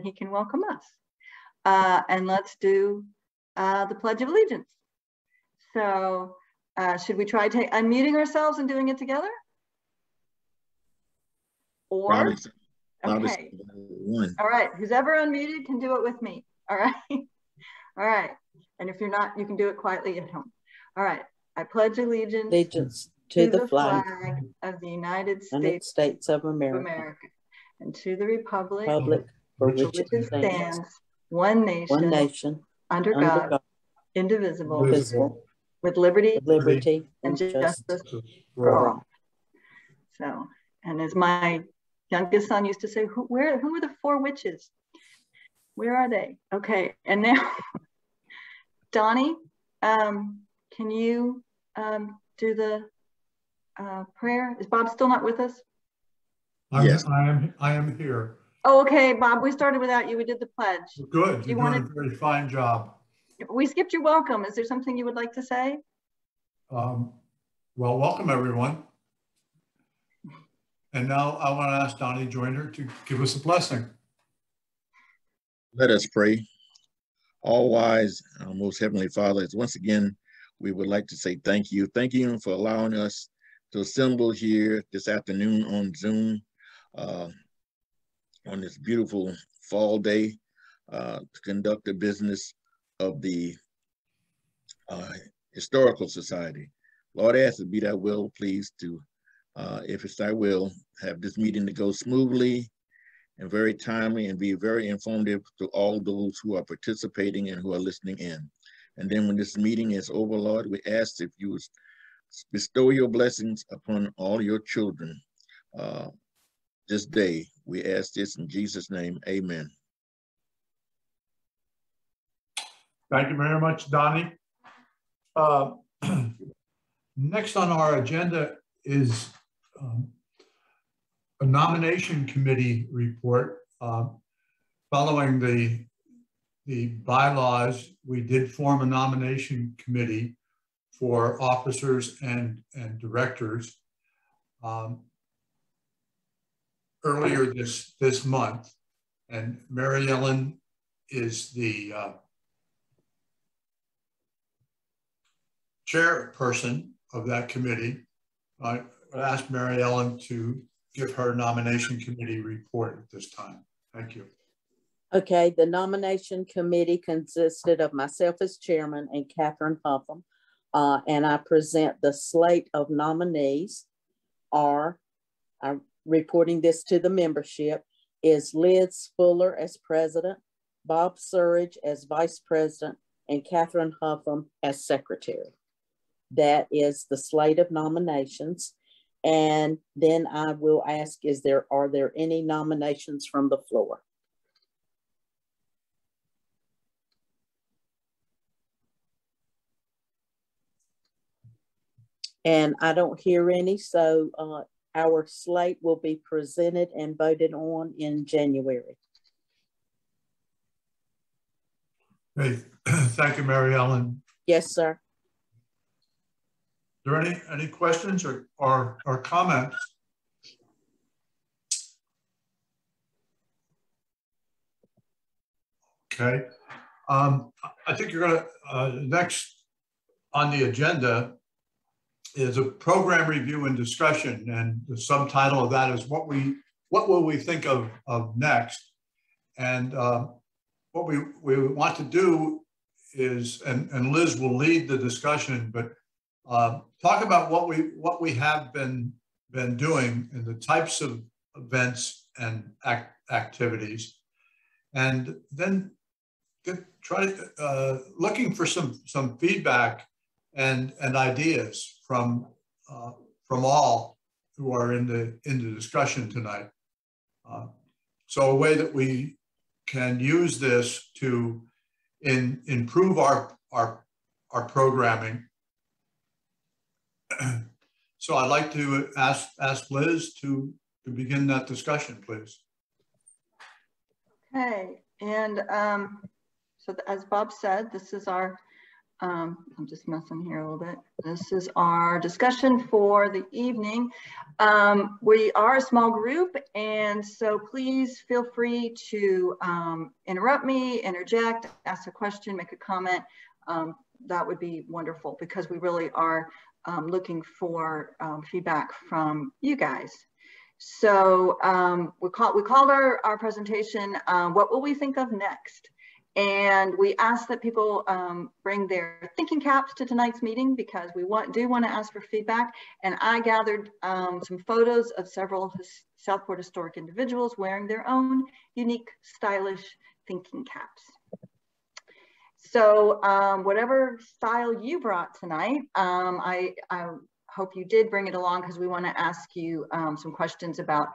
he can welcome us. Uh, and let's do uh, the Pledge of Allegiance. So uh, should we try unmuting ourselves and doing it together? Or, okay. All right, who's ever unmuted can do it with me. All right. All right. And if you're not, you can do it quietly at home. All right. I pledge allegiance, allegiance to, to the, the flag, flag, of the United States, United States of, America. America, and to the republic, republic for which, which it stands, one nation, one nation under, under God, God, indivisible, indivisible, with liberty, with liberty and, and justice for all. So, and as my youngest son used to say, who, where, who are the four witches? Where are they? Okay, and now, Donnie, um, can you um, do the uh, prayer? Is Bob still not with us? I'm, yes. I am. I am here. Oh, okay, Bob. We started without you. We did the pledge. Good. You're you doing a very fine job. We skipped your welcome. Is there something you would like to say? Um, well, welcome everyone. And now I want to ask Donnie Joyner to give us a blessing. Let us pray. All wise, uh, most heavenly Father, once again, we would like to say thank you. Thank you for allowing us to assemble here this afternoon on Zoom uh, on this beautiful fall day uh, to conduct the business of the uh, Historical Society. Lord, ask to be that will, please, to, uh, if it's thy will, have this meeting to go smoothly and very timely and be very informative to all those who are participating and who are listening in. And then when this meeting is over, Lord, we ask if you would bestow your blessings upon all your children uh, this day. We ask this in Jesus' name, amen. Thank you very much, Donnie. Uh, next on our agenda is um, a nomination committee report. Uh, following the the bylaws, we did form a nomination committee for officers and, and directors um, earlier this, this month. And Mary Ellen is the uh, chairperson of that committee. I asked Mary Ellen to give her nomination committee report at this time. Thank you. Okay, the nomination committee consisted of myself as chairman and Catherine Huffam, uh, and I present the slate of nominees are, I'm reporting this to the membership, is Liz Fuller as president, Bob Surridge as vice president, and Catherine Huffam as secretary. That is the slate of nominations. And then I will ask, is there, are there any nominations from the floor? And I don't hear any, so uh, our slate will be presented and voted on in January. Great. Thank you, Mary Ellen. Yes, sir. Are there any, any questions or, or, or comments? Okay. Um, I think you're going to, uh, next on the agenda is a program review and discussion, and the subtitle of that is what we what will we think of of next, and uh, what we we want to do is, and, and Liz will lead the discussion, but uh, talk about what we what we have been been doing and the types of events and act, activities, and then get, try uh, looking for some some feedback and and ideas from uh, from all who are in the in the discussion tonight. Uh, so a way that we can use this to in, improve our our our programming. so I'd like to ask ask Liz to to begin that discussion, please. Okay, and um, so as Bob said, this is our Um, I'm just messing here a little bit. This is our discussion for the evening. Um, we are a small group, and so please feel free to um, interrupt me, interject, ask a question, make a comment. Um, that would be wonderful because we really are um, looking for um, feedback from you guys. So we, call, we called our, our presentation, uh, What Will We Think of Next? And we asked that people um, bring their thinking caps to tonight's meeting because we want, do want to ask for feedback. And I gathered um, some photos of several Southport historic individuals wearing their own unique, stylish thinking caps. So um, whatever style you brought tonight, um, I, I hope you did bring it along because we want to ask you um, some questions about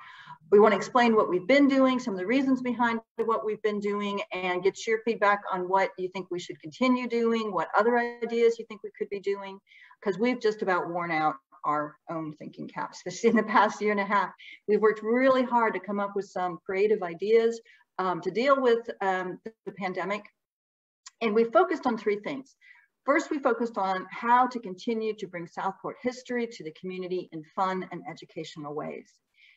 we want to explain what we've been doing, some of the reasons behind what we've been doing, and get your feedback on what you think we should continue doing, what other ideas you think we could be doing, because we've just about worn out our own thinking caps. This in the past year and a half, we've worked really hard to come up with some creative ideas um, to deal with um, the pandemic. And we focused on three things. First, we focused on how to continue to bring Southport history to the community in fun and educational ways.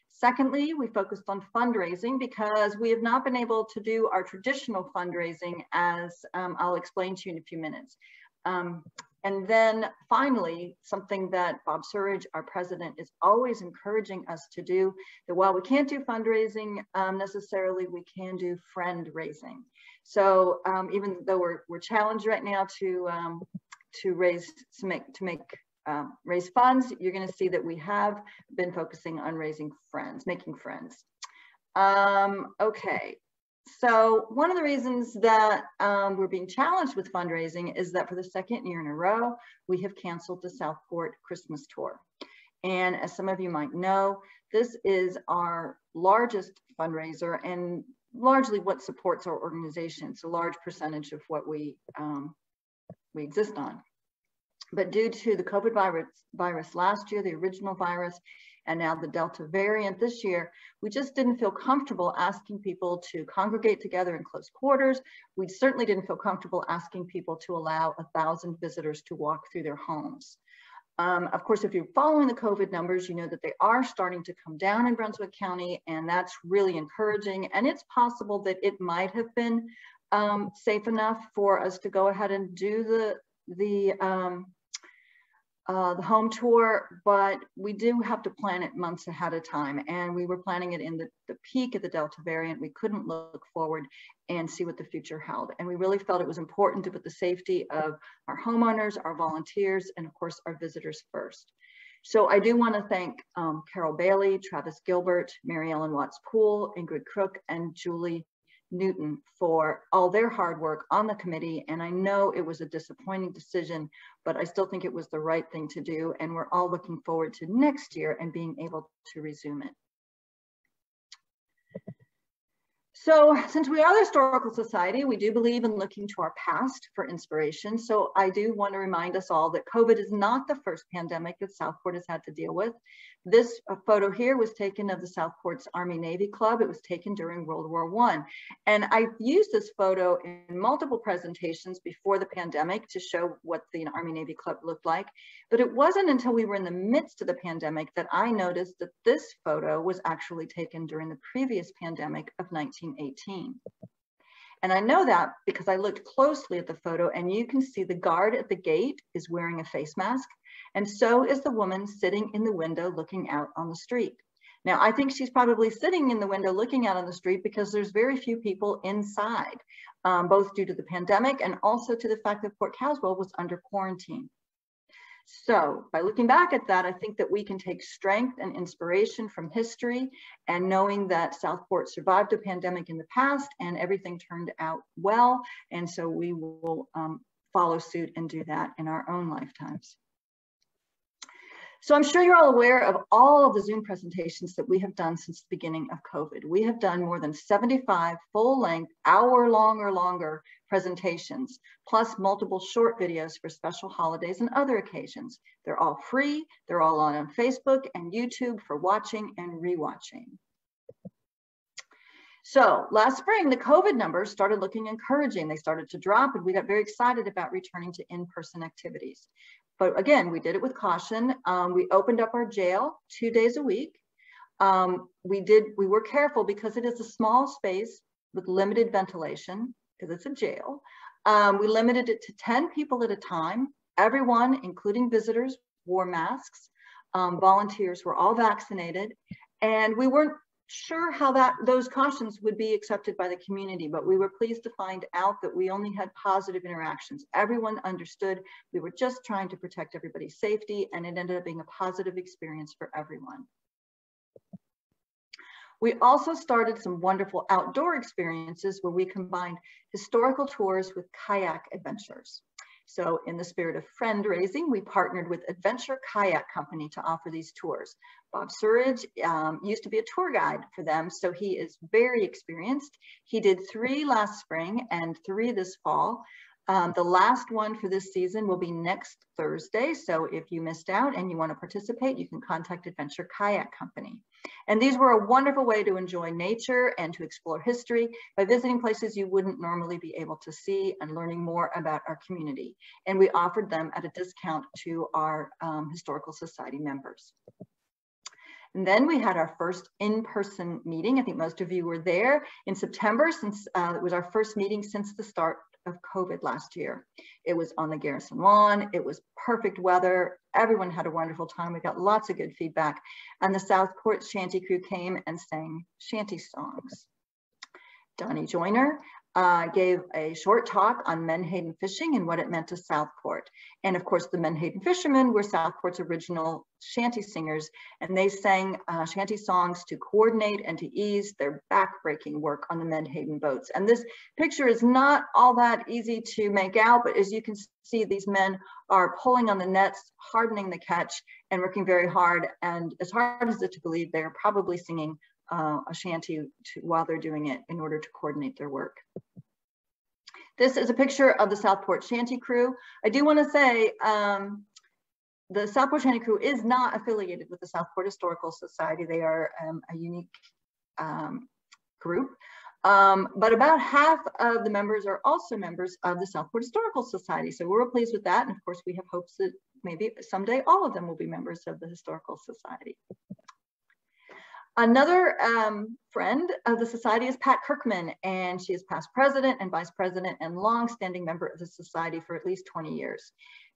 Secondly, we focused on fundraising because we have not been able to do our traditional fundraising as um, I'll explain to you in a few minutes. Um, and then finally, something that Bob Surridge, our president, is always encouraging us to do, that while we can't do fundraising um, necessarily, we can do friend raising. So um, even though we're, we're challenged right now to, um, to raise, to make, to make um, raise funds, you're going to see that we have been focusing on raising friends, making friends. Um, okay, so one of the reasons that um, we're being challenged with fundraising is that for the second year in a row, we have canceled the Southport Christmas Tour. And as some of you might know, this is our largest fundraiser and largely what supports our organization. It's a large percentage of what we, um, we exist on. But due to the COVID virus, virus last year, the original virus, and now the Delta variant this year, we just didn't feel comfortable asking people to congregate together in close quarters. We certainly didn't feel comfortable asking people to allow a thousand visitors to walk through their homes. Um, of course, if you're following the COVID numbers, you know that they are starting to come down in Brunswick County, and that's really encouraging. And it's possible that it might have been um, safe enough for us to go ahead and do the the um, uh, the home tour, but we do have to plan it months ahead of time. And we were planning it in the, the peak of the Delta variant. We couldn't look forward and see what the future held. And we really felt it was important to put the safety of our homeowners, our volunteers, and of course, our visitors first. So I do want to thank um, Carol Bailey, Travis Gilbert, Mary Ellen Watts Poole, Ingrid Crook, and Julie Newton for all their hard work on the committee. And I know it was a disappointing decision, but I still think it was the right thing to do. And we're all looking forward to next year and being able to resume it. So since we are the Historical Society, we do believe in looking to our past for inspiration. So I do want to remind us all that COVID is not the first pandemic that Southport has had to deal with. This uh, photo here was taken of the Southport's Army Navy Club. It was taken during World War One. And I've used this photo in multiple presentations before the pandemic to show what the Army Navy Club looked like. But it wasn't until we were in the midst of the pandemic that I noticed that this photo was actually taken during the previous pandemic of 1918. And I know that because I looked closely at the photo and you can see the guard at the gate is wearing a face mask and so is the woman sitting in the window looking out on the street. Now, I think she's probably sitting in the window looking out on the street because there's very few people inside, um, both due to the pandemic and also to the fact that Fort Caswell was under quarantine. So by looking back at that, I think that we can take strength and inspiration from history and knowing that Southport survived a pandemic in the past and everything turned out well. And so we will um, follow suit and do that in our own lifetimes. So I'm sure you're all aware of all of the Zoom presentations that we have done since the beginning of COVID. We have done more than 75 full length, hour long or longer presentations, plus multiple short videos for special holidays and other occasions. They're all free. They're all on, on Facebook and YouTube for watching and rewatching. So last spring, the COVID numbers started looking encouraging. They started to drop and we got very excited about returning to in-person activities. But again, we did it with caution. Um, we opened up our jail two days a week. Um, we did, we were careful because it is a small space with limited ventilation because it's a jail. Um, we limited it to 10 people at a time. Everyone, including visitors, wore masks. Um, volunteers were all vaccinated. And we weren't sure how that those cautions would be accepted by the community, but we were pleased to find out that we only had positive interactions. Everyone understood we were just trying to protect everybody's safety and it ended up being a positive experience for everyone. We also started some wonderful outdoor experiences where we combined historical tours with kayak adventures. So in the spirit of friend raising, we partnered with Adventure Kayak Company to offer these tours. Bob Surridge um, used to be a tour guide for them, so he is very experienced. He did three last spring and three this fall. Um, the last one for this season will be next Thursday. So if you missed out and you want to participate, you can contact Adventure Kayak Company. And these were a wonderful way to enjoy nature and to explore history by visiting places you wouldn't normally be able to see and learning more about our community. And we offered them at a discount to our um, Historical Society members. And then we had our first in-person meeting. I think most of you were there in September since uh, it was our first meeting since the start of COVID last year. It was on the Garrison lawn. It was perfect weather. Everyone had a wonderful time. We got lots of good feedback. And the Southport Shanty Crew came and sang shanty songs. Donnie Joyner uh, gave a short talk on Menhaden fishing and what it meant to Southport. And of course, the Menhaden fishermen were Southport's original shanty singers, and they sang uh, shanty songs to coordinate and to ease their backbreaking work on the Menhaden boats. And this picture is not all that easy to make out, but as you can see, these men are pulling on the nets, hardening the catch, and working very hard. And as hard as it to believe, they are probably singing uh, a shanty to, while they're doing it in order to coordinate their work. This is a picture of the Southport Shanty Crew. I do want to say um, the Southport Shanty Crew is not affiliated with the Southport Historical Society. They are um, a unique um, group. Um, but about half of the members are also members of the Southport Historical Society. So we're pleased with that. And of course, we have hopes that maybe someday all of them will be members of the Historical Society. Another um, friend of the society is Pat Kirkman, and she is past president and vice president and long-standing member of the society for at least 20 years.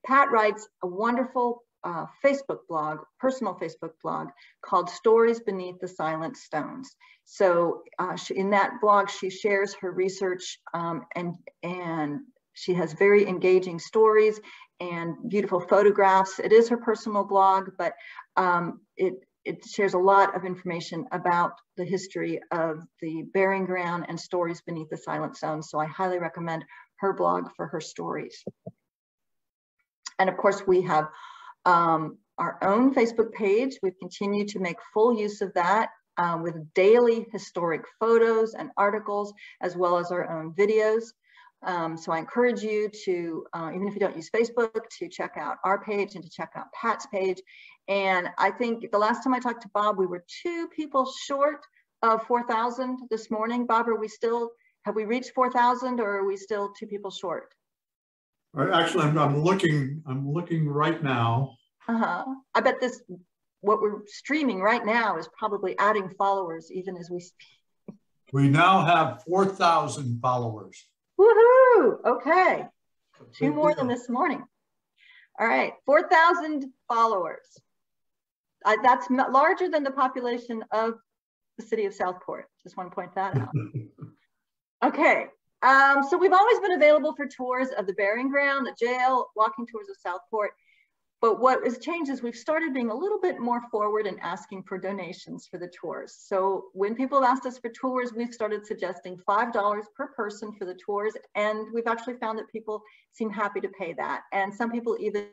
Pat writes a wonderful uh, Facebook blog, personal Facebook blog called Stories Beneath the Silent Stones. So uh, she, in that blog, she shares her research um, and, and she has very engaging stories and beautiful photographs. It is her personal blog, but um, it it shares a lot of information about the history of the burying ground and stories beneath the silent zone. So I highly recommend her blog for her stories. And of course, we have um, our own Facebook page. We've continued to make full use of that um, with daily historic photos and articles, as well as our own videos. Um, so I encourage you to, uh, even if you don't use Facebook, to check out our page and to check out Pat's page. And I think the last time I talked to Bob, we were two people short of 4,000 this morning. Bob, are we still, have we reached 4,000 or are we still two people short? Actually, I'm, I'm looking, I'm looking right now. Uh-huh. I bet this, what we're streaming right now is probably adding followers even as we speak. We now have 4,000 followers. Woohoo! Okay. Two more than this morning. All right, 4,000 followers. Uh, that's larger than the population of the city of Southport. Just want to point that out. okay, um, so we've always been available for tours of the burying ground, the jail, walking tours of Southport. But what has changed is we've started being a little bit more forward and asking for donations for the tours. So when people have asked us for tours, we've started suggesting $5 per person for the tours. And we've actually found that people seem happy to pay that. And some people even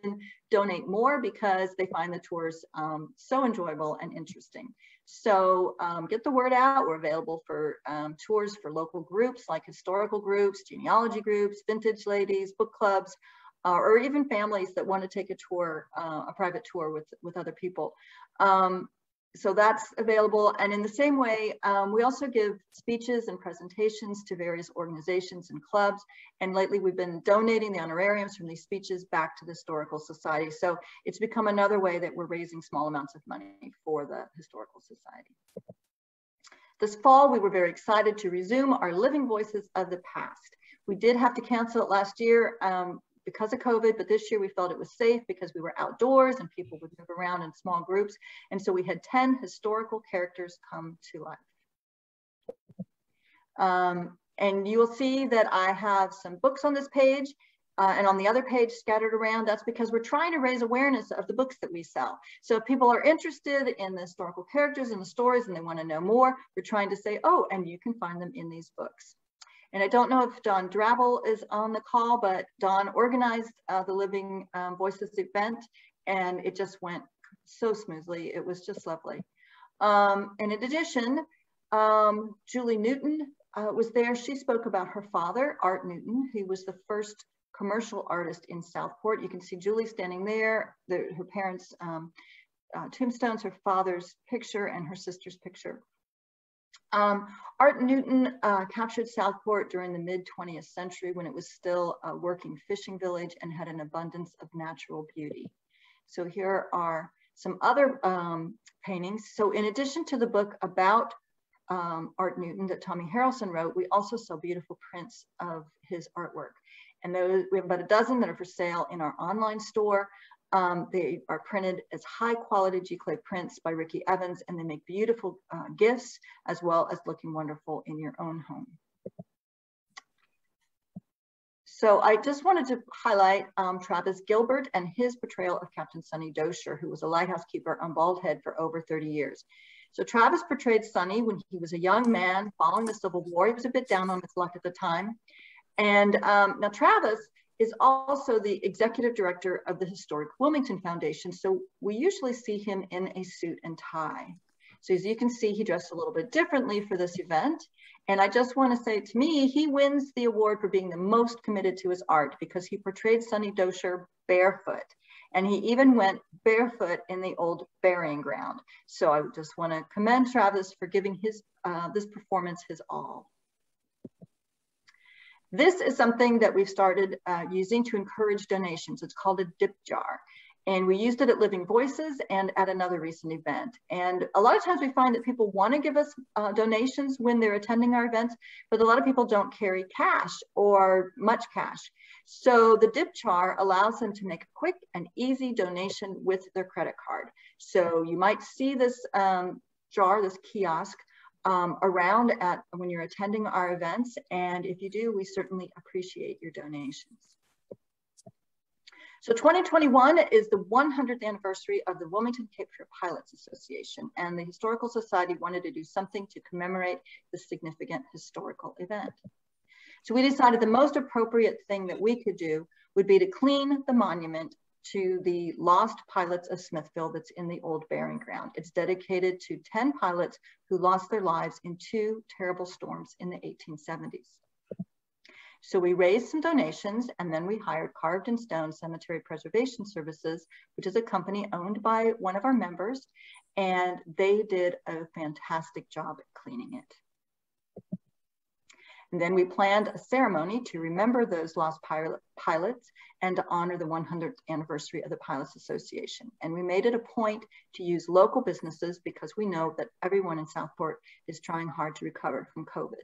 donate more because they find the tours um, so enjoyable and interesting. So um, get the word out. We're available for um, tours for local groups like historical groups, genealogy groups, vintage ladies, book clubs, uh, or even families that want to take a tour, uh, a private tour with, with other people. Um, so that's available. And in the same way, um, we also give speeches and presentations to various organizations and clubs. And lately we've been donating the honorariums from these speeches back to the Historical Society. So it's become another way that we're raising small amounts of money for the Historical Society. This fall, we were very excited to resume our Living Voices of the Past. We did have to cancel it last year. Um, because of COVID, but this year we felt it was safe because we were outdoors and people would move around in small groups. And so we had 10 historical characters come to life. Um, and you will see that I have some books on this page uh, and on the other page scattered around, that's because we're trying to raise awareness of the books that we sell. So if people are interested in the historical characters and the stories and they wanna know more, we're trying to say, oh, and you can find them in these books. And I don't know if Don Drabble is on the call, but Don organized uh, the Living um, Voices event and it just went so smoothly. It was just lovely. Um, and in addition, um, Julie Newton uh, was there. She spoke about her father, Art Newton, who was the first commercial artist in Southport. You can see Julie standing there, the, her parents' um, uh, tombstones, her father's picture and her sister's picture. Um, Art Newton uh, captured Southport during the mid 20th century when it was still a working fishing village and had an abundance of natural beauty. So here are some other um, paintings. So in addition to the book about um, Art Newton that Tommy Harrelson wrote, we also sell beautiful prints of his artwork. And those, we have about a dozen that are for sale in our online store. Um, they are printed as high quality giclée prints by Ricky Evans and they make beautiful uh, gifts as well as looking wonderful in your own home. So I just wanted to highlight um, Travis Gilbert and his portrayal of Captain Sonny Dosher, who was a lighthouse keeper on Bald Head for over 30 years. So Travis portrayed Sonny when he was a young man following the Civil War. He was a bit down on his luck at the time. And um, now Travis is also the executive director of the Historic Wilmington Foundation. So we usually see him in a suit and tie. So as you can see, he dressed a little bit differently for this event. And I just want to say to me, he wins the award for being the most committed to his art because he portrayed Sonny Dosher barefoot. And he even went barefoot in the old burying ground. So I just want to commend Travis for giving his uh, this performance his all. This is something that we've started uh, using to encourage donations. It's called a dip jar. And we used it at Living Voices and at another recent event. And a lot of times we find that people want to give us uh, donations when they're attending our events, but a lot of people don't carry cash or much cash. So the dip jar allows them to make a quick and easy donation with their credit card. So you might see this um, jar, this kiosk, um, around at when you're attending our events. And if you do, we certainly appreciate your donations. So 2021 is the 100th anniversary of the Wilmington Cape Fear Pilots Association, and the Historical Society wanted to do something to commemorate this significant historical event. So we decided the most appropriate thing that we could do would be to clean the monument to the lost pilots of Smithville that's in the old burying ground. It's dedicated to 10 pilots who lost their lives in two terrible storms in the 1870s. So we raised some donations and then we hired Carved in Stone Cemetery Preservation Services, which is a company owned by one of our members, and they did a fantastic job at cleaning it. And then we planned a ceremony to remember those lost pilot, pilots and to honor the 100th anniversary of the Pilots Association. And we made it a point to use local businesses because we know that everyone in Southport is trying hard to recover from COVID.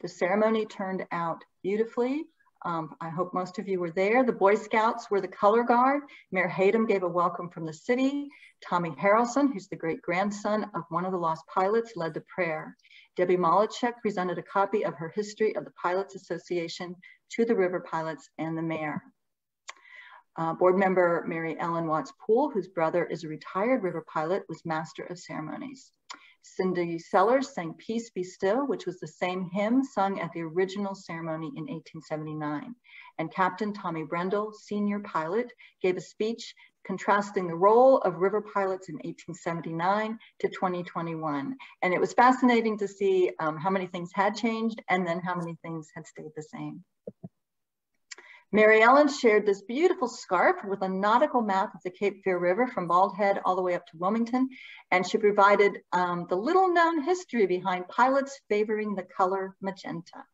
The ceremony turned out beautifully. Um, I hope most of you were there. The Boy Scouts were the color guard. Mayor Hatem gave a welcome from the city. Tommy Harrelson, who's the great grandson of one of the lost pilots, led the prayer. Debbie Malachek presented a copy of her History of the Pilots Association to the River Pilots and the mayor. Uh, board member Mary Ellen Watts Poole, whose brother is a retired river pilot, was master of ceremonies. Cindy Sellers sang Peace Be Still, which was the same hymn sung at the original ceremony in 1879. And Captain Tommy Brendel, senior pilot, gave a speech contrasting the role of river pilots in 1879 to 2021. And it was fascinating to see um, how many things had changed and then how many things had stayed the same. Mary Ellen shared this beautiful scarf with a nautical map of the Cape Fear River from Bald Head all the way up to Wilmington. And she provided um, the little known history behind pilots favoring the color magenta.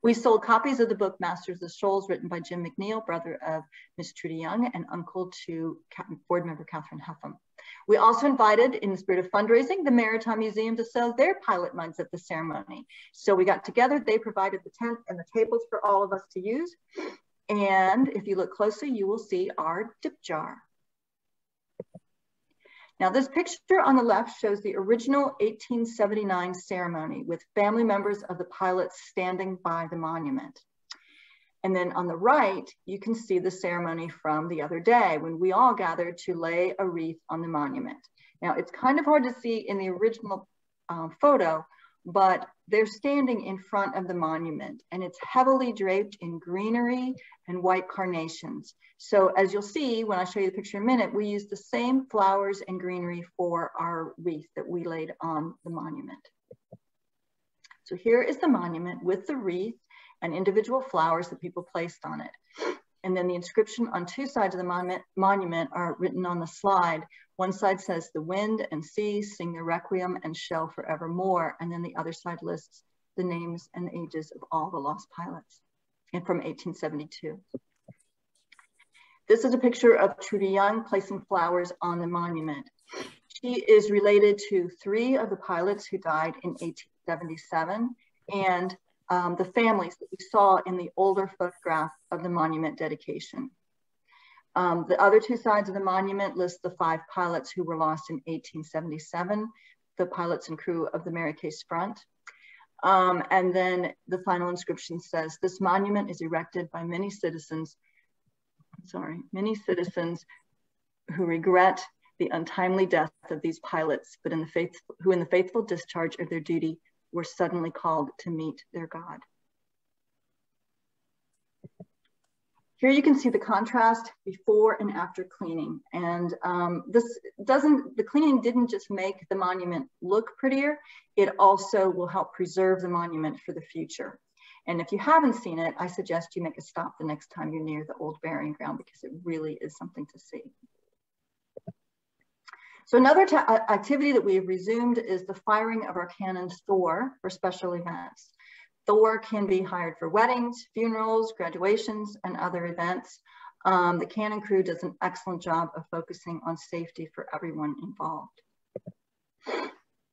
We sold copies of the book Masters of Shoals written by Jim McNeil, brother of Miss Trudy Young and uncle to board member Catherine Huffam. We also invited, in the spirit of fundraising, the Maritime Museum to sell their pilot mugs at the ceremony. So we got together, they provided the tent and the tables for all of us to use. And if you look closely, you will see our dip jar. Now this picture on the left shows the original 1879 ceremony with family members of the pilots standing by the monument. And then on the right, you can see the ceremony from the other day when we all gathered to lay a wreath on the monument. Now it's kind of hard to see in the original uh, photo, but they're standing in front of the monument and it's heavily draped in greenery and white carnations. So as you'll see, when I show you the picture in a minute, we use the same flowers and greenery for our wreath that we laid on the monument. So here is the monument with the wreath and individual flowers that people placed on it. And then the inscription on two sides of the monument, monument are written on the slide. One side says the wind and sea sing the requiem and shall forevermore. And then the other side lists the names and ages of all the lost pilots and from 1872. This is a picture of Trudy Young placing flowers on the monument. She is related to three of the pilots who died in 1877 and um, the families that we saw in the older photograph of the monument dedication. Um, the other two sides of the monument list the five pilots who were lost in 1877, the pilots and crew of the Mary Case Sprunt. Um, and then the final inscription says, this monument is erected by many citizens, sorry, many citizens who regret the untimely death of these pilots, but in the faith, who in the faithful discharge of their duty were suddenly called to meet their God. Here you can see the contrast before and after cleaning. And um, this doesn't, the cleaning didn't just make the monument look prettier, it also will help preserve the monument for the future. And if you haven't seen it, I suggest you make a stop the next time you're near the old burying ground because it really is something to see. So another activity that we have resumed is the firing of our cannon Thor for special events. Thor can be hired for weddings, funerals, graduations, and other events. Um, the cannon crew does an excellent job of focusing on safety for everyone involved.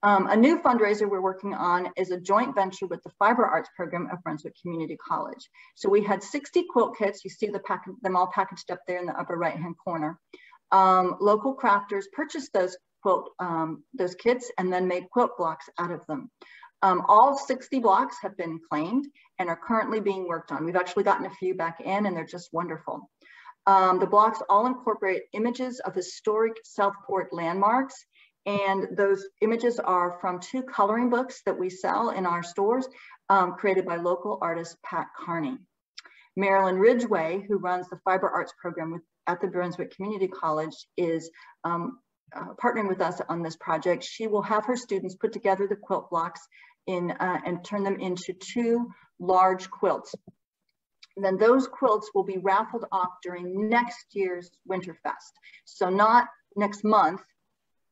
Um, a new fundraiser we're working on is a joint venture with the Fiber Arts Program of Brunswick Community College. So we had 60 quilt kits. You see the pack them all packaged up there in the upper right-hand corner um, local crafters purchased those quilt, um, those kits and then made quilt blocks out of them. Um, all 60 blocks have been claimed and are currently being worked on. We've actually gotten a few back in and they're just wonderful. Um, the blocks all incorporate images of historic Southport landmarks and those images are from two coloring books that we sell in our stores um, created by local artist Pat Carney. Marilyn Ridgway, who runs the fiber arts program with at the Brunswick Community College is um, uh, partnering with us on this project. She will have her students put together the quilt blocks in uh, and turn them into two large quilts. And then those quilts will be raffled off during next year's Winterfest. So not next month,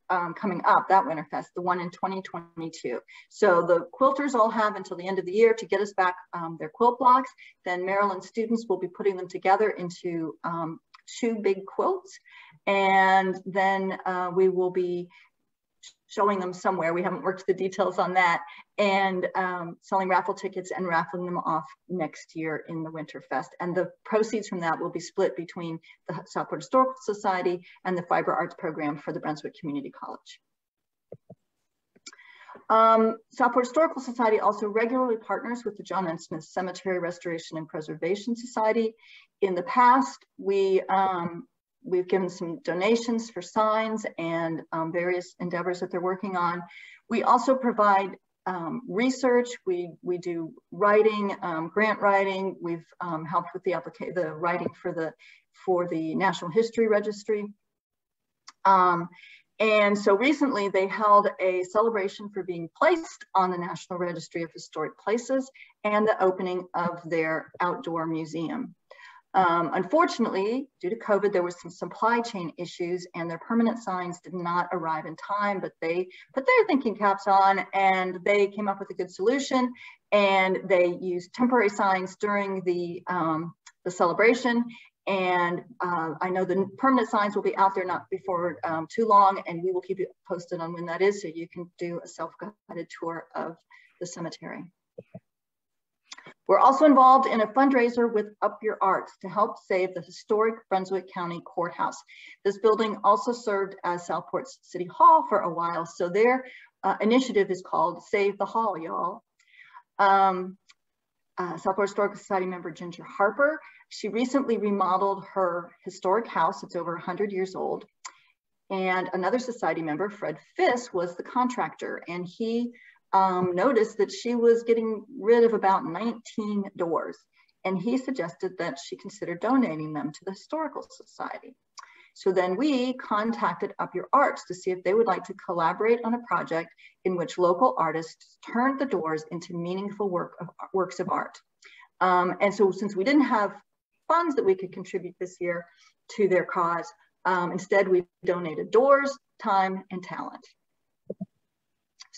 um, coming up, that Winterfest, the one in 2022. So the quilters all have until the end of the year to get us back um, their quilt blocks. Then Marilyn's students will be putting them together into um, two big quilts. And then uh, we will be showing them somewhere. We haven't worked the details on that and um, selling raffle tickets and raffling them off next year in the Winterfest. And the proceeds from that will be split between the Southport Historical Society and the Fiber Arts Program for the Brunswick Community College. Um, Southport Historical Society also regularly partners with the John N. Smith Cemetery Restoration and Preservation Society. In the past, we, um, we've given some donations for signs and um, various endeavors that they're working on. We also provide um, research, we, we do writing, um, grant writing, we've um, helped with the the writing for the, for the National History Registry. Um, And so recently they held a celebration for being placed on the National Registry of Historic Places and the opening of their outdoor museum. Um, unfortunately, due to COVID, there was some supply chain issues and their permanent signs did not arrive in time, but they put their thinking caps on and they came up with a good solution and they used temporary signs during the, um, the celebration. And uh, I know the permanent signs will be out there not before um, too long and we will keep you posted on when that is so you can do a self-guided tour of the cemetery. We're also involved in a fundraiser with Up Your Arts to help save the historic Brunswick County Courthouse. This building also served as Southport's City Hall for a while, so their uh, initiative is called Save the Hall, y'all. Um, uh, Southport Historical Society member Ginger Harper, she recently remodeled her historic house. It's over 100 years old. And another society member, Fred Fisk, was the contractor, and he um, noticed that she was getting rid of about 19 doors. And he suggested that she consider donating them to the Historical Society. So then we contacted Up Your Arts to see if they would like to collaborate on a project in which local artists turned the doors into meaningful work of, works of art. Um, and so since we didn't have funds that we could contribute this year to their cause, um, instead we donated doors, time, and talent.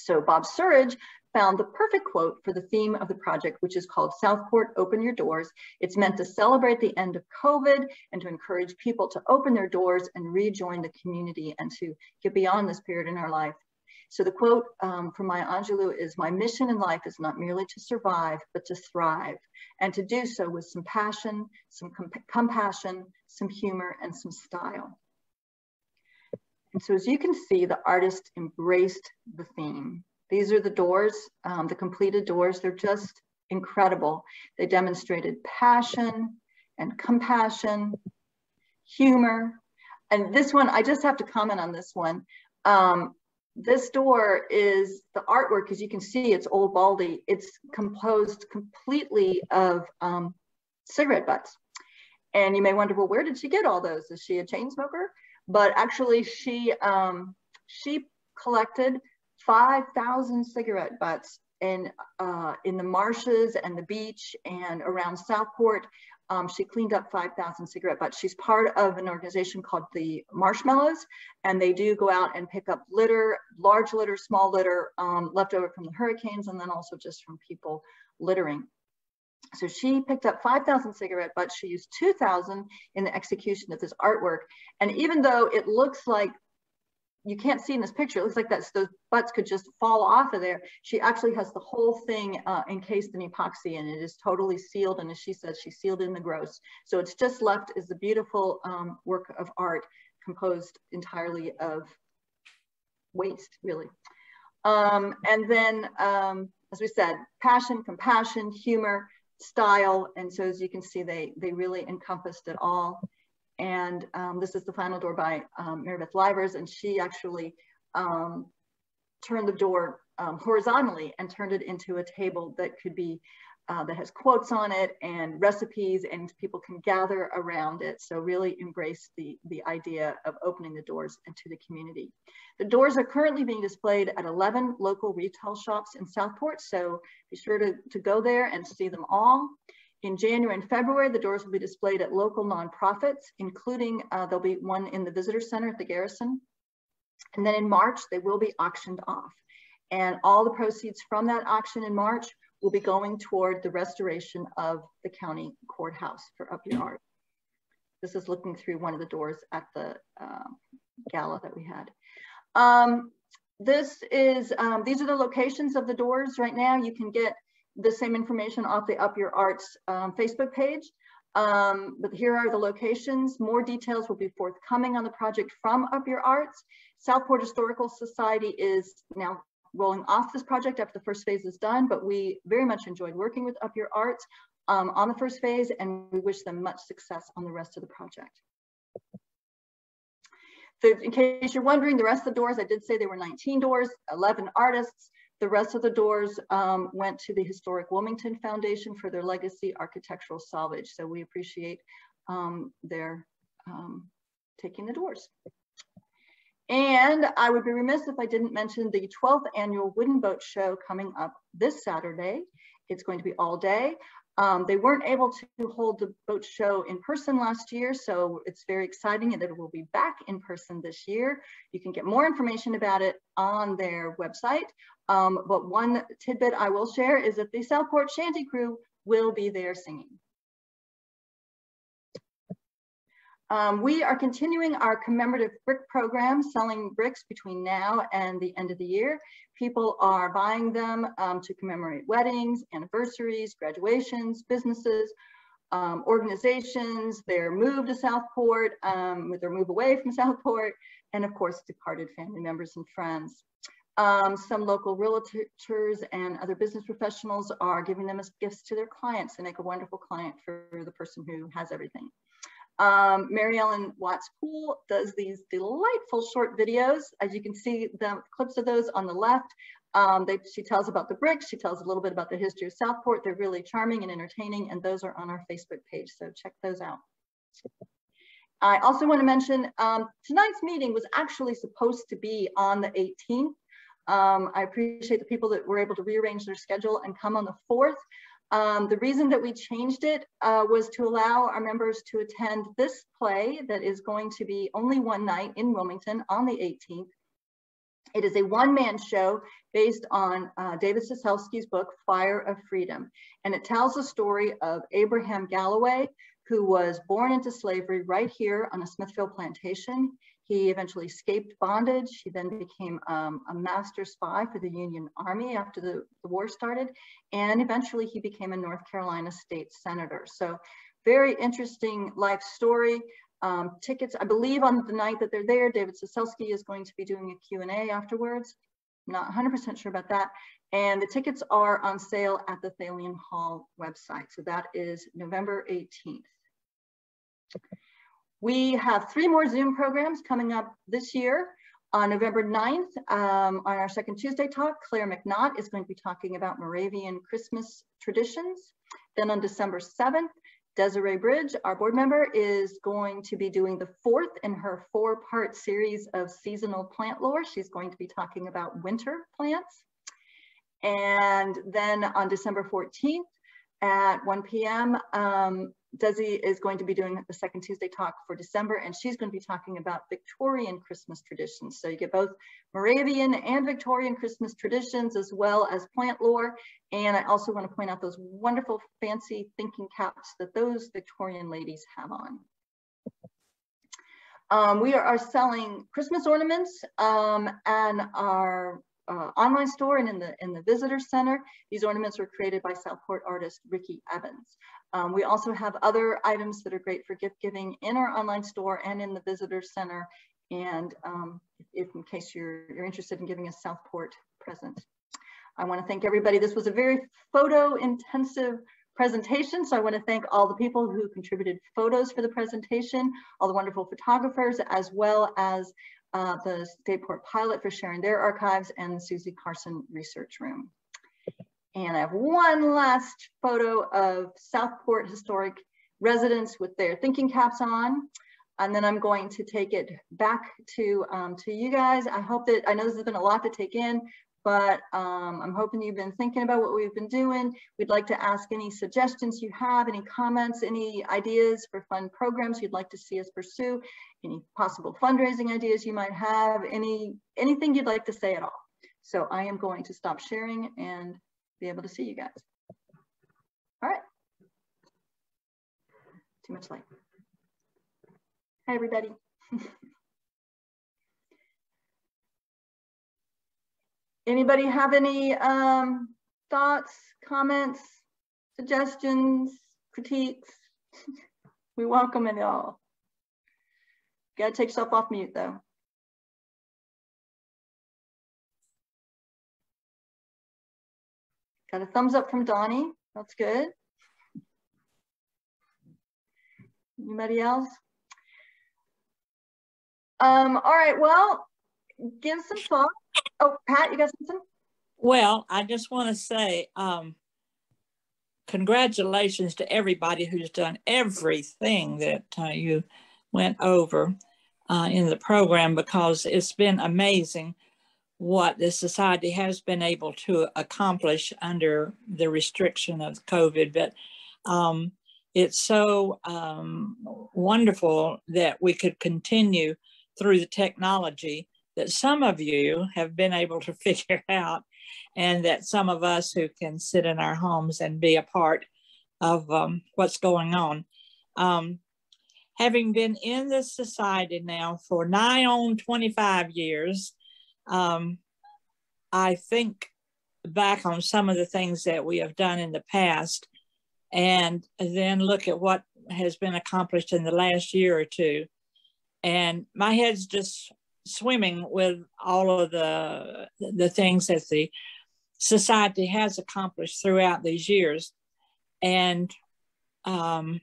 So Bob Surridge found the perfect quote for the theme of the project, which is called Southport Open Your Doors. It's meant to celebrate the end of COVID and to encourage people to open their doors and rejoin the community and to get beyond this period in our life. So the quote um, from Maya Angelou is, my mission in life is not merely to survive, but to thrive, and to do so with some passion, some comp compassion, some humor, and some style. And so as you can see, the artist embraced the theme. These are the doors, um, the completed doors. They're just incredible. They demonstrated passion and compassion, humor. And this one, I just have to comment on this one. Um, this door is the artwork, as you can see, it's old baldy. It's composed completely of um, cigarette butts. And you may wonder, well, where did she get all those? Is she a chain smoker? But actually she um, she collected 5,000 cigarette butts in uh, in the marshes and the beach and around Southport. Um, she cleaned up 5,000 cigarette butts. She's part of an organization called the Marshmallows, and they do go out and pick up litter, large litter, small litter, um, left over from the hurricanes, and then also just from people littering. So she picked up 5,000 cigarette butts. She used 2,000 in the execution of this artwork. And even though it looks like you can't see in this picture, it looks like that those butts could just fall off of there. She actually has the whole thing uh, encased in epoxy and it is totally sealed. And as she says, she sealed in the gross. So it's just left as a beautiful um, work of art composed entirely of waste, really. Um, and then, um, as we said, passion, compassion, humor, style. And so as you can see, they, they really encompassed it all. And um, this is the final door by um, Mary Livers, and she actually um, turned the door um, horizontally and turned it into a table that could be uh, that has quotes on it and recipes and people can gather around it. So really embrace the, the idea of opening the doors into the community. The doors are currently being displayed at 11 local retail shops in Southport. So be sure to, to go there and see them all. In January and February, the doors will be displayed at local nonprofits, including uh, there'll be one in the visitor center at the Garrison. And then in March, they will be auctioned off. And all the proceeds from that auction in March will be going toward the restoration of the county courthouse for Up Your Art. This is looking through one of the doors at the uh, gala that we had. Um, this is, um, these are the locations of the doors right now. You can get the same information off the Up Your Arts um, Facebook page. Um, but here are the locations. More details will be forthcoming on the project from Up Your Arts. Southport Historical Society is now rolling off this project after the first phase is done, but we very much enjoyed working with Up Your Arts um, on the first phase and we wish them much success on the rest of the project. So in case you're wondering, the rest of the doors, I did say there were 19 doors, 11 artists. The rest of the doors um, went to the Historic Wilmington Foundation for their legacy architectural salvage. So we appreciate um, their um, taking the doors. And I would be remiss if I didn't mention the 12th annual Wooden Boat Show coming up this Saturday. It's going to be all day. Um, they weren't able to hold the boat show in person last year, so it's very exciting that it will be back in person this year. You can get more information about it on their website. Um, but one tidbit I will share is that the Southport Shanty Crew will be there singing. Um, we are continuing our commemorative brick program, selling bricks between now and the end of the year. People are buying them um, to commemorate weddings, anniversaries, graduations, businesses, um, organizations, their move to Southport, um, with their move away from Southport, and of course, departed family members and friends. Um, some local realtors and other business professionals are giving them as gifts to their clients They make a wonderful client for the person who has everything. Um, Mary Ellen Watts Poole does these delightful short videos. As you can see the clips of those on the left. Um, they, she tells about the bricks. She tells a little bit about the history of Southport. They're really charming and entertaining and those are on our Facebook page. So check those out. I also want to mention um, tonight's meeting was actually supposed to be on the 18th. Um, I appreciate the people that were able to rearrange their schedule and come on the 4th. Um, the reason that we changed it uh, was to allow our members to attend this play that is going to be only one night in Wilmington on the 18th. It is a one-man show based on uh, David Cecelski's book, Fire of Freedom. And it tells the story of Abraham Galloway, who was born into slavery right here on a Smithfield plantation. He eventually escaped bondage. He then became um, a master spy for the Union Army after the, the war started. And eventually he became a North Carolina state senator. So very interesting life story. Um, tickets, I believe on the night that they're there, David Cecelski is going to be doing a Q&A afterwards. I'm not 100% sure about that. And the tickets are on sale at the Thalian Hall website. So that is November 18th. We have three more Zoom programs coming up this year. On November 9th, um, on our second Tuesday talk, Claire McNaught is going to be talking about Moravian Christmas traditions. Then on December 7th, Desiree Bridge, our board member, is going to be doing the fourth in her four-part series of seasonal plant lore. She's going to be talking about winter plants. And then on December 14th at 1 p.m., um, Desi is going to be doing the second Tuesday talk for December, and she's going to be talking about Victorian Christmas traditions. So you get both Moravian and Victorian Christmas traditions, as well as plant lore. And I also want to point out those wonderful fancy thinking caps that those Victorian ladies have on. Um, we are selling Christmas ornaments um, and our uh, online store and in the in the visitor center. These ornaments were created by Southport artist Ricky Evans. Um, we also have other items that are great for gift giving in our online store and in the visitor center. And um, if in case you're, you're interested in giving a Southport present. I want to thank everybody. This was a very photo intensive presentation. So I want to thank all the people who contributed photos for the presentation, all the wonderful photographers, as well as uh, the State Port Pilot for sharing their archives and the Susie Carson Research Room. And I have one last photo of Southport Historic residents with their thinking caps on. And then I'm going to take it back to, um, to you guys. I hope that, I know this has been a lot to take in, but um, I'm hoping you've been thinking about what we've been doing. We'd like to ask any suggestions you have, any comments, any ideas for fun programs you'd like to see us pursue, any possible fundraising ideas you might have, any anything you'd like to say at all. So I am going to stop sharing and be able to see you guys. All right. Too much light. Hi, everybody. Anybody have any um, thoughts, comments, suggestions, critiques? we welcome it all. Gotta take yourself off mute though. Got a thumbs up from Donnie. That's good. Anybody else? Um, all right, well, give some thought. Oh, Pat, you got something? Well, I just want to say um, congratulations to everybody who's done everything that uh, you went over. uh, in the program because it's been amazing what the society has been able to accomplish under the restriction of COVID. But um, it's so um, wonderful that we could continue through the technology that some of you have been able to figure out and that some of us who can sit in our homes and be a part of um, what's going on. Um, having been in this society now for nigh on 25 years, um, I think back on some of the things that we have done in the past and then look at what has been accomplished in the last year or two. And my head's just swimming with all of the, the things that the society has accomplished throughout these years. And um,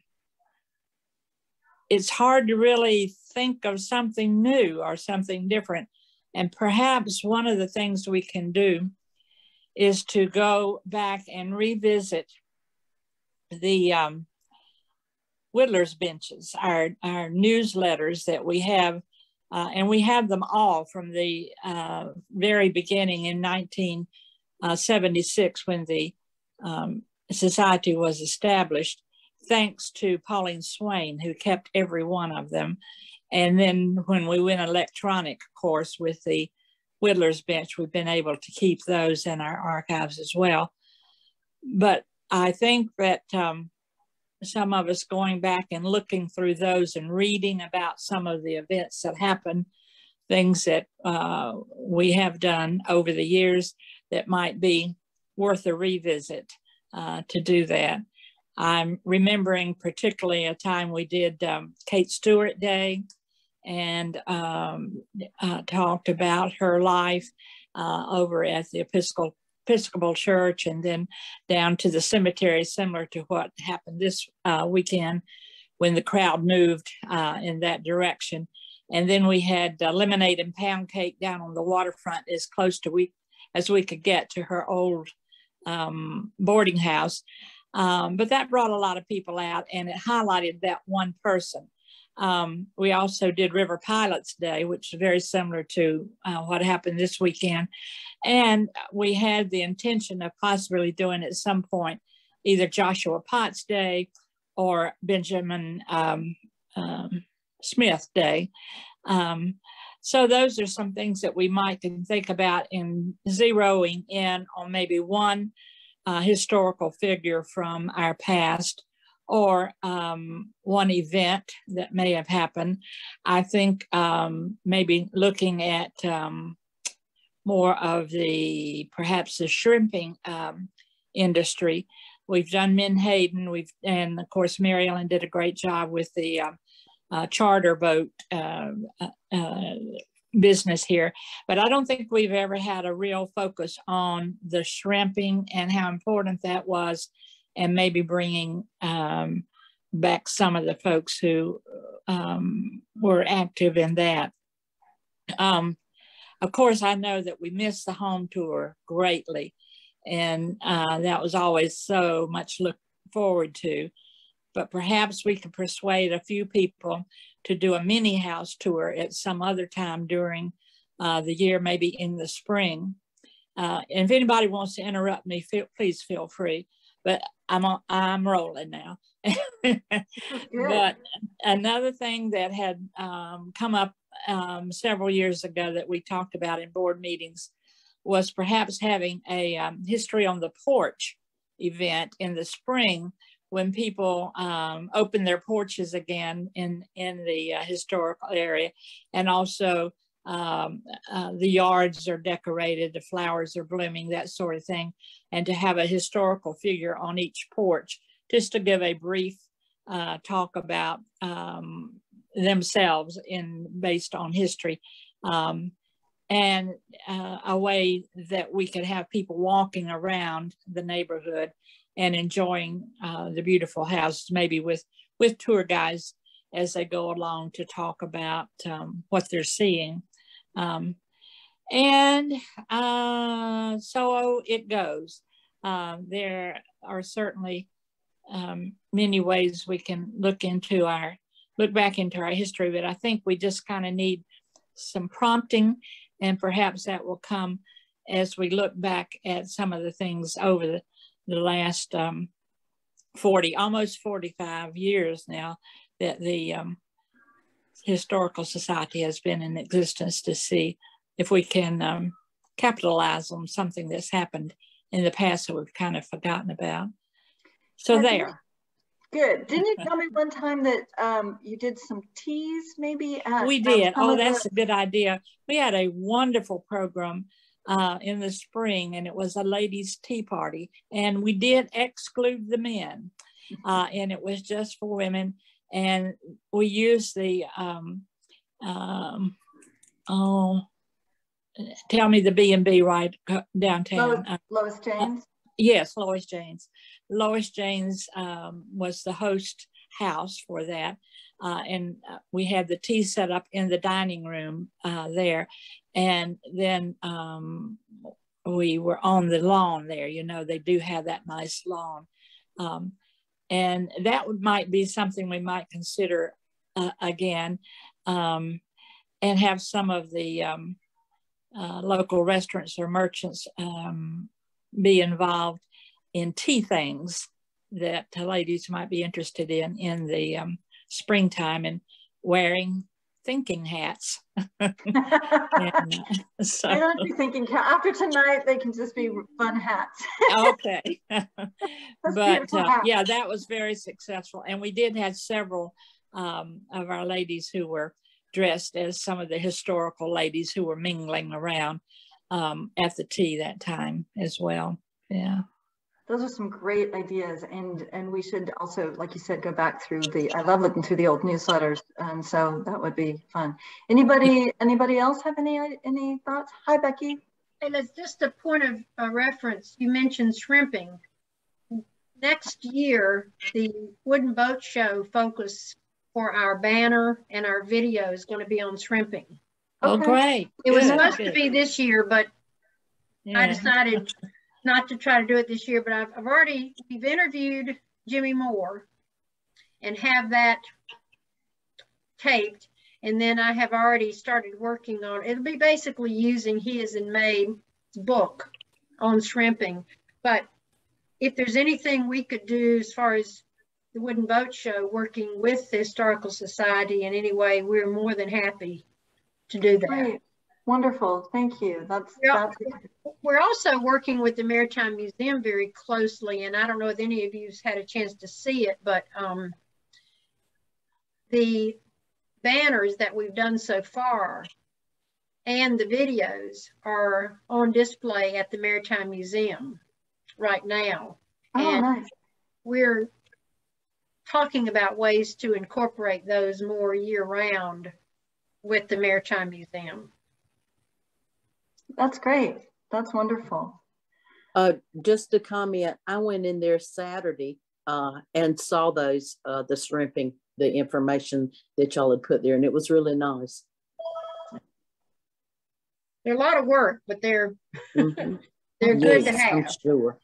it's hard to really think of something new or something different. And perhaps one of the things we can do is to go back and revisit the um, Whittler's benches, our, our newsletters that we have, uh, and we have them all from the uh, very beginning in 1976 when the um, society was established thanks to Pauline Swain, who kept every one of them. And then when we went electronic, course, with the Whittler's Bench, we've been able to keep those in our archives as well. But I think that um, some of us going back and looking through those and reading about some of the events that happened, things that uh, we have done over the years that might be worth a revisit uh, to do that. I'm remembering particularly a time we did um, Kate Stuart Day and um, uh, talked about her life uh, over at the Episcopal, Episcopal Church and then down to the cemetery, similar to what happened this uh, weekend when the crowd moved uh, in that direction. And then we had lemonade and pound cake down on the waterfront as close to we as we could get to her old um, boarding house. Um, but that brought a lot of people out and it highlighted that one person. Um, we also did River Pilots Day, which is very similar to uh, what happened this weekend. And we had the intention of possibly doing at some point either Joshua Potts Day or Benjamin um, um Smith Day. Um, so those are some things that we might think about in zeroing in on maybe one uh, historical figure from our past or um, one event that may have happened. I think um, maybe looking at um, more of the perhaps the shrimping um, industry. We've done Menhaden, we've and of course Mary Ellen did a great job with the uh, uh, charter boat uh, uh business here, but I don't think we've ever had a real focus on the shrimping and how important that was, and maybe bringing um, back some of the folks who um, were active in that. Um, of course, I know that we missed the home tour greatly, and uh, that was always so much looked forward to. But perhaps we could persuade a few people to do a mini house tour at some other time during uh, the year, maybe in the spring. Uh, and if anybody wants to interrupt me, feel, please feel free. But I'm on, I'm rolling now. but another thing that had um, come up um, several years ago that we talked about in board meetings was perhaps having a um, history on the porch event in the spring when people um, open their porches again in, in the uh, historical area. And also um, uh, the yards are decorated, the flowers are blooming, that sort of thing. And to have a historical figure on each porch, just to give a brief uh, talk about um, themselves in based on history. Um, and uh, a way that we could have people walking around the neighborhood and enjoying uh, the beautiful houses, maybe with, with tour guides as they go along to talk about um, what they're seeing. Um, and uh, so it goes. Uh, there are certainly um, many ways we can look into our look back into our history, but I think we just kind of need some prompting, and perhaps that will come as we look back at some of the things over the, the last um, 40, almost 45 years now that the um, Historical Society has been in existence to see if we can um, capitalize on something that's happened in the past that we've kind of forgotten about. So there. Good. Didn't you tell me one time that um, you did some teas maybe? At, we did. oh, that's the... a good idea. We had a wonderful program uh, in the spring and it was a ladies' tea party. And we did exclude the men uh, and it was just for women. And we used the, um, um, oh, tell me the B&B right downtown. Lois, uh, Lois Jane's? Yes, Lois Jane's. Lois Jane's um, was the host house for that. Uh, and uh, we had the tea set up in the dining room uh, there. And then um, we were on the lawn there. You know, they do have that nice lawn. Um, and that might be something we might consider uh, again um, and have some of the um, uh, local restaurants or merchants um, be involved in tea things that ladies might be interested in in the um, springtime and wearing thinking hats. and, so, they don't be thinking after tonight. They can just be fun hats. okay, but uh, yeah, that was very successful, and we did have several um, of our ladies who were dressed as some of the historical ladies who were mingling around um, at the tea that time as well. Yeah. Those are some great ideas, and and we should also, like you said, go back through the. I love looking through the old newsletters, and so that would be fun. Anybody anybody else have any any thoughts? Hi, Becky. And it's just a point of a reference. You mentioned shrimping. Next year, the Wooden Boat Show focus for our banner and our video is going to be on shrimping. Oh, okay. great. It Good. was supposed Good. to be this year, but yeah. I decided not to try to do it this year, but I've, I've already, we've interviewed Jimmy Moore and have that taped. And then I have already started working on, it'll be basically using his and May's book on shrimping. But if there's anything we could do as far as the Wooden Boat Show, working with the Historical Society in any way, we're more than happy to do that. Great. Wonderful. Thank you. That's, we're, that's we're also working with the Maritime Museum very closely, and I don't know if any of you have had a chance to see it, but um, the banners that we've done so far and the videos are on display at the Maritime Museum right now. Oh, and nice. we're talking about ways to incorporate those more year round with the Maritime Museum. That's great. That's wonderful. Uh, just a comment, I went in there Saturday uh, and saw those, uh, the shrimping, the information that y'all had put there, and it was really nice. They're a lot of work, but they're mm -hmm. they're good to have. I'm sure.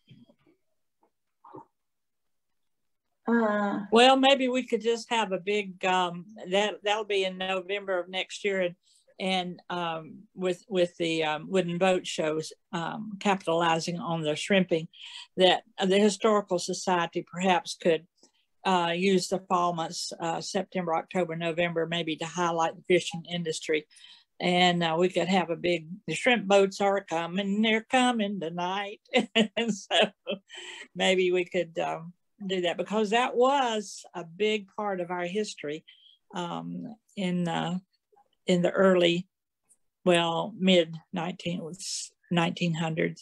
Uh, well, maybe we could just have a big um, that that'll be in November of next year, and and um, with with the um, wooden boat shows um, capitalizing on the shrimping, that the historical society perhaps could uh, use the fall months, uh, September, October, November, maybe to highlight the fishing industry. And uh, we could have a big, the shrimp boats are coming, they're coming tonight. and so maybe we could um, do that because that was a big part of our history um, in uh, in the early, well, mid 19 was 1900s.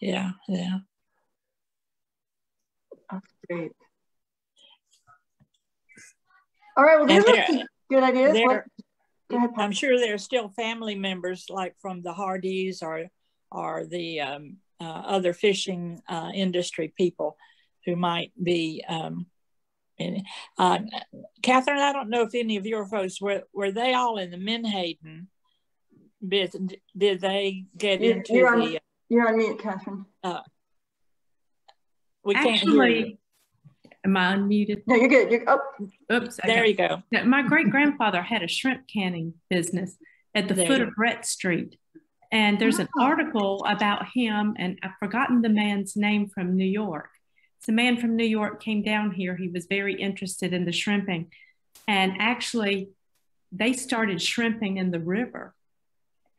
Yeah, yeah. That's great. All right, well, these are good ideas. There, ahead, I'm sure there are still family members like from the Hardys or, or the um, uh, other fishing uh, industry people who might be um, uh, Catherine, I don't know if any of your folks were were they all in the Menhaden Did, did they get you, into you're the? On, you're on mute, Catherine. Uh, we Actually, can't hear you. Am I unmuted? No, you're good. You're oh. Oops. There you go. My great grandfather had a shrimp canning business at the there foot of Brett Street. And there's an article about him, and I've forgotten the man's name from New York. A man from New York came down here. He was very interested in the shrimping. And actually, they started shrimping in the river.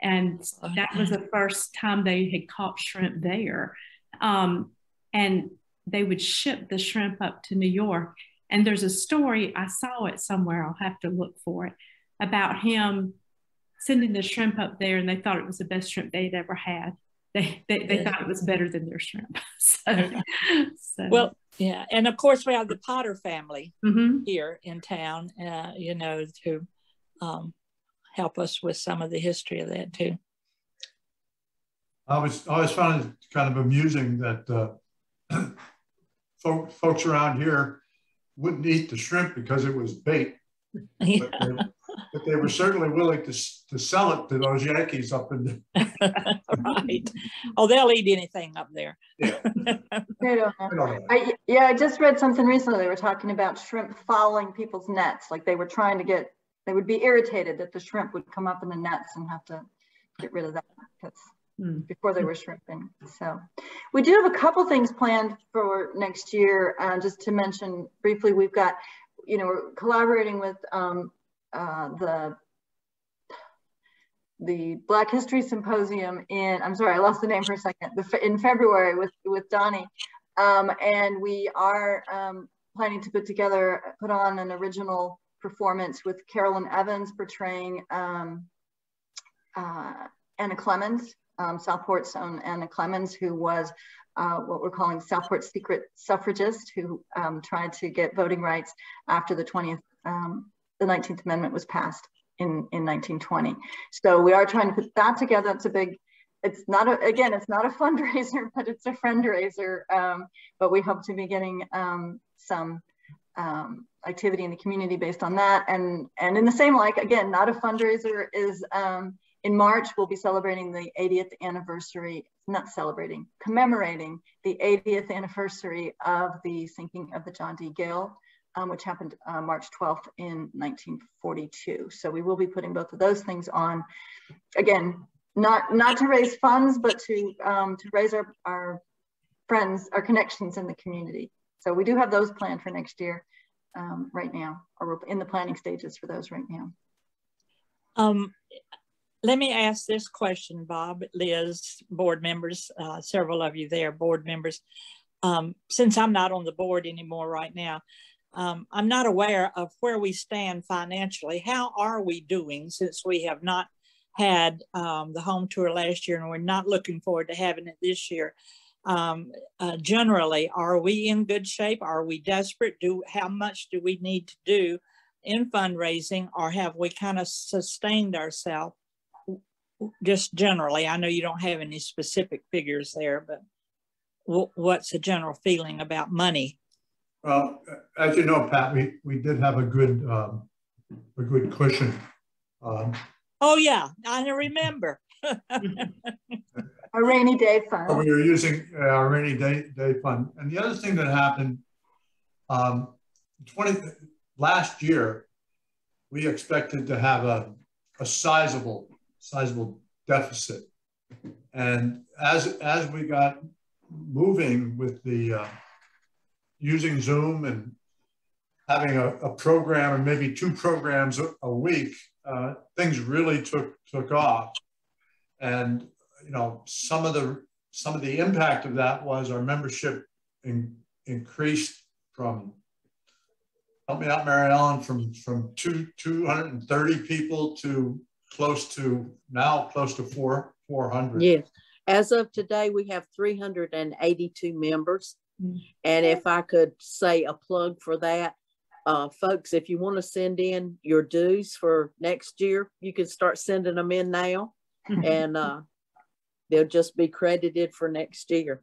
And that was the first time they had caught shrimp there. Um, and they would ship the shrimp up to New York. And there's a story, I saw it somewhere, I'll have to look for it, about him sending the shrimp up there and they thought it was the best shrimp they'd ever had. They, they, they yeah. thought it was better than their shrimp. so, so, well, yeah. And of course, we have the Potter family mm-hmm. here in town, uh, you know, to um, help us with some of the history of that too. I was I always found it kind of amusing that uh, folk, folks around here wouldn't eat the shrimp because it was bait. Yeah. But, they, but, they, were certainly willing to, to sell it to those Yankees up in the right. Oh, they'll eat anything up there. Yeah. they don't know. I, yeah, I just read something recently. They were talking about shrimp fouling people's nets. Like they were trying to get, they would be irritated that the shrimp would come up in the nets and have to get rid of that. That's Hmm. before they were shrimping. So we do have a couple things planned for next year. Uh, just to mention briefly, we've got, you know, we're collaborating with um, uh, the the Black History Symposium in, I'm sorry, I lost the name for a second, the, in February with, with Donnie. Um, and we are um, planning to put together, put on an original performance with Carolyn Evans portraying um, uh, Anna Clemens, um, Southport's own Anna Clemens, who was uh, what we're calling Southport's secret suffragist, who um, tried to get voting rights after the 20th, um, the 19th Amendment was passed in, in 1920. So we are trying to put that together. It's a big, it's not, a, again, it's not a fundraiser, but it's a fundraiser. Um, but we hope to be getting um, some um, activity in the community based on that. And, and in the same like, again, not a fundraiser is um, in March, we'll be celebrating the 80th anniversary, not celebrating, commemorating the 80th anniversary of the sinking of the John D. Gill, um, which happened uh, March 12th in 1942. So we will be putting both of those things on. Again, not, not to raise funds, but to, um, to raise our, our friends, our connections in the community. So we do have those planned for next year um, right now, or we're in the planning stages for those right now. Um, let me ask this question, Bob, Liz, board members, uh, several of you there, board members. Um, since I'm not on the board anymore right now, um, I'm not aware of where we stand financially. How are we doing since we have not had um, the home tour last year and we're not looking forward to having it this year? Um, uh, generally, are we in good shape? Are we desperate? Do How much do we need to do in fundraising or have we kind of sustained ourselves just generally, I know you don't have any specific figures there, but what's the general feeling about money? Well, as you know, Pat, we, we did have a good um, a good cushion. Um, oh yeah, I remember. a rainy day fund. We were using uh, our rainy day day fund, and the other thing that happened, um, twenty last year, we expected to have a a sizable sizable deficit. And as, as we got moving with the uh, using Zoom and having a, a, program and maybe two programs a, a week, uh, things really took took off. And you know, some of the some of the impact of that was our membership in, increased from help me out, Mary Ellen, from from two 230 people to close to now close to four 400 yes. As of today we have 382 members mm-hmm. and if i could say a plug for that uh, folks if you want to send in your dues for next year you can start sending them in now and uh, they'll just be credited for next year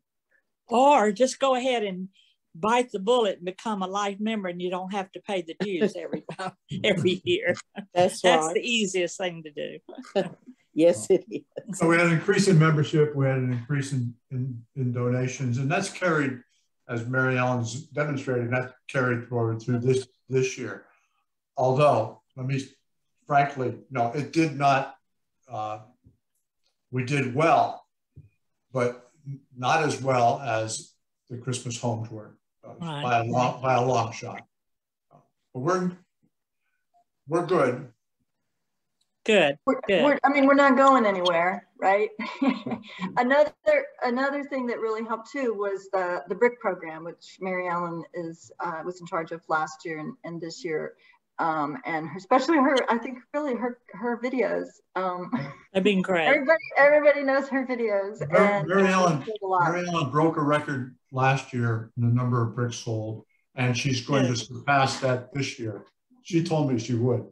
or just go ahead and bite the bullet and become a life member and you don't have to pay the dues every every year. That's That's right. the easiest thing to do. yes, it is. So we had an increase in membership, we had an increase in, in, in donations, and that's carried as Mary Ellen's demonstrating, that carried forward through this, this year. Although, let me frankly, no, it did not, uh, we did well, but not as well as the Christmas home tour uh, right. by, a long, by a long shot. But we're, we're good. Good. We're, good. We're, I mean, we're not going anywhere, right? another another thing that really helped too was the the brick program, which Mary Ellen is uh, was in charge of last year and, and this year. Um, and her, especially her, I think really her her videos. Um, They've been great. Everybody everybody knows her videos. Mary, and Mary Ellen, Mary Ellen broke a record last year in the number of bricks sold, and she's going yes. to surpass that this year. She told me she would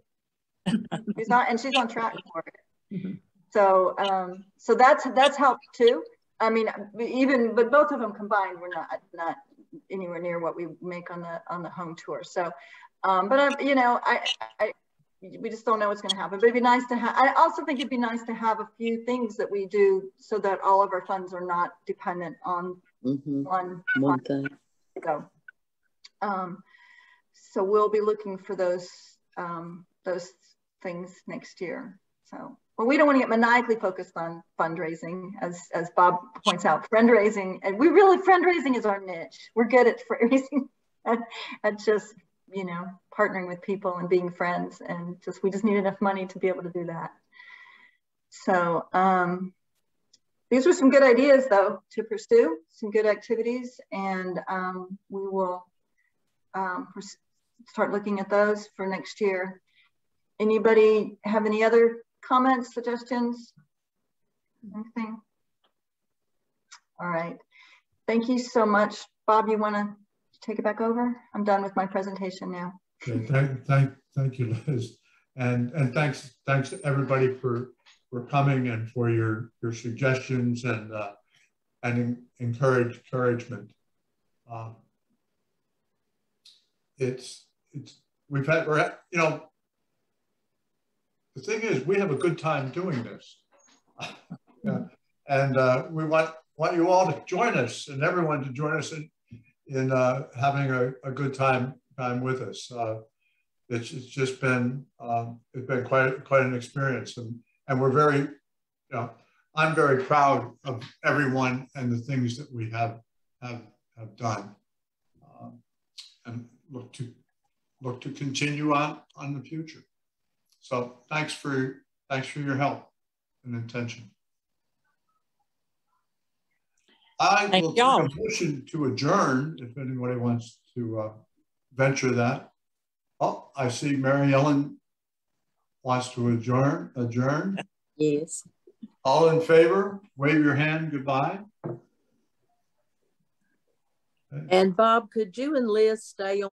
she's on, and she's on track for it. Mm-hmm. So, um, so that's that's helped too. I mean, even but both of them combined, we're not not anywhere near what we make on the on the home tour. So, um, but I, you know, I, I we just don't know what's going to happen. But it'd be nice to have. I also think it'd be nice to have a few things that we do so that all of our funds are not dependent on mm-hmm. one one thing. Go. Um, so we'll be looking for those um, those things next year. So, well, we don't want to get maniacally focused on fundraising, as as Bob points out, fundraising, and we really fundraising is our niche. We're good at fundraising, at, at just you know partnering with people and being friends, and just we just need enough money to be able to do that. So, um, these were some good ideas though to pursue, some good activities, and um, we will um, start looking at those for next year. Anybody have any other comments, suggestions? Anything? All right. Thank you so much. Bob, you want to take it back over? I'm done with my presentation now. Okay, thank, thank, thank you, Liz. And, and thanks, thanks to everybody for, for coming and for your, your suggestions and, uh, and encourage, encouragement. Um, it's, it's, we've had, we're, at, you know, the thing is, we have a good time doing this. yeah. And uh, we want, want you all to join us and everyone to join us in, in uh, having a, a, good time, time with us. Uh, it's, it's just been, um, it's been quite, quite an experience. And, and we're very, you know, I'm very proud of everyone and the things that we have, have, have done. Um, and look to, look to continue on, on the future. So thanks for thanks for your help and attention. I Thank will take a motion to adjourn if anybody wants to uh, venture that. Oh, I see Mary Ellen wants to adjourn. Adjourn. Yes. All in favor, wave your hand goodbye. And Bob, could you and Liz stay on?